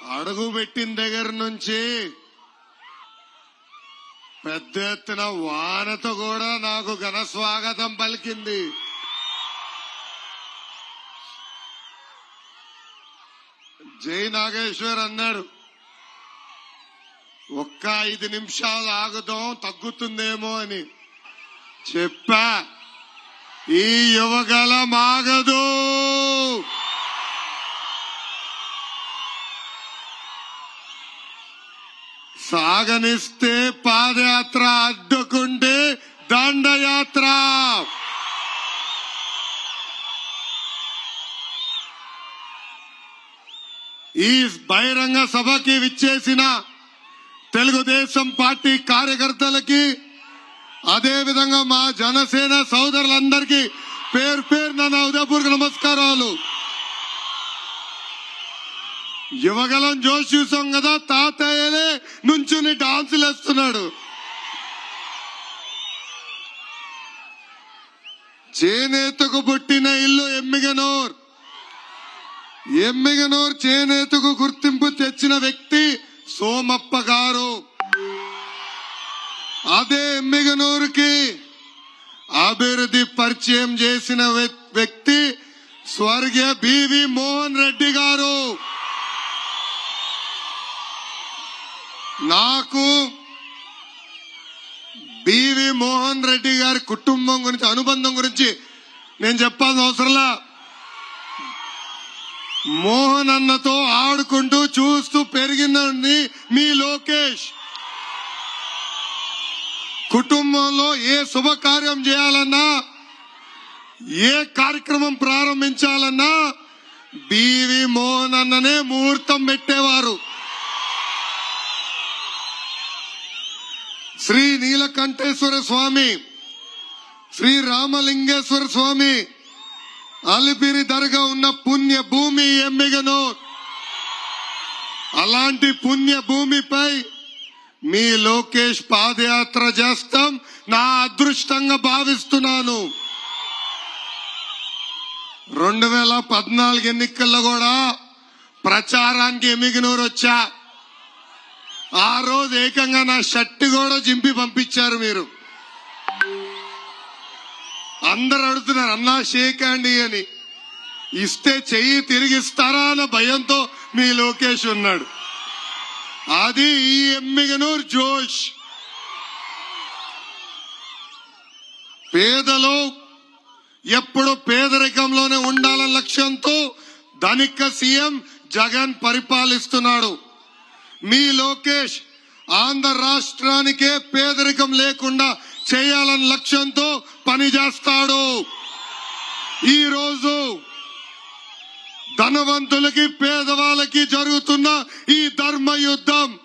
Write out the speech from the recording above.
అడుగు పెట్టిన దగ్గర నుంచి పెద్ద ఎత్తున వానతో కూడా నాకు ఘన స్వాగతం పలికింది. జై నాగేశ్వర్ అన్నాడు. ఒక్క ఐదు నిమిషాలు ఆగుదాం తగ్గుతుందేమో అని చెప్పా. ఈ యువగల మాగదు సాగనిస్తే పాదయాత్ర అడ్డుకుంటే దండయాత్ర. ఈ బహిరంగ సభకి విచ్చేసిన తెలుగుదేశం పార్టీ కార్యకర్తలకి అదే విధంగా మా జనసేన సోదరులందరికీ పేరు పేరు నా ఉదయపూర్కి నమస్కారాలు. యువగలం జోష్ చూసాం కదా తాతయ్యలే నుంచుని డాన్సులు వేస్తున్నాడు చేనేతకు పుట్టిన ఇల్లు ఎమ్మిగనూర్. ఎమ్మిగనూర్ చేనేతకు గుర్తింపు తెచ్చిన వ్యక్తి సోమప్ప గారు. అదే ఎమ్మిగనూరుకి అభివృద్ధి పరిచయం చేసిన వ్యక్తి స్వర్గీయ బివి మోహన్ రెడ్డి గారు. నాకు బివి మోహన్ రెడ్డి గారి కుటుంబం గురించి అనుబంధం గురించి నేను చెప్పాల్సిన అవసరంలా మోహన్ అన్నతో ఆడుకుంటూ చూస్తూ పెరిగిందండి మీ లోకేష్. కుటుంబంలో ఏ శుభకార్యం చేయాలన్నా ఏ కార్యక్రమం ప్రారంభించాలన్నా బివి మోహన్ అన్ననే ముహూర్తం పెట్టేవారు. శ్రీ నీలకంఠేశ్వర స్వామి శ్రీ రామలింగేశ్వర స్వామి అలిపిరి దర్గా ఉన్న పుణ్య భూమి ఎమ్మిగను అలాంటి పుణ్య భూమిపై మీ లోకేష్ పాదయాత్ర చేస్తాం నా అదృష్టంగా భావిస్తున్నాను. రెండు వేల పద్నాలుగు ఎన్నికల్లో కూడా ప్రచారానికి ఎమిగినూరు వచ్చా ఆ రోజు ఏకంగా నా షర్ట్ కూడా చింపి పంపించారు మీరు. అందరు అడుగుతున్నారు అన్నా షేక్ అండి అని. ఇస్తే చెయ్యి తిరిగిస్తారా అన్న భయంతో మీ లోకేష్ ఉన్నాడు. అది ఈ ఎమ్మిగనూర్ జోష్. పేదలు ఎప్పుడు పేదరికంలోనే ఉండాలన్న లక్ష్యంతో ధనిక సీఎం జగన్ పరిపాలిస్తున్నాడు. మీ లోకేష్ ఆంధ్ర రాష్ట్రానికే పేదరికం లేకుండా చేయాలని లక్ష్యంతో పనిచేస్తాడు. ఈ రోజు ధనవంతులకి పేదవాళ్ళకి జరుగుతున్న ఈ ధర్మ యుద్ధం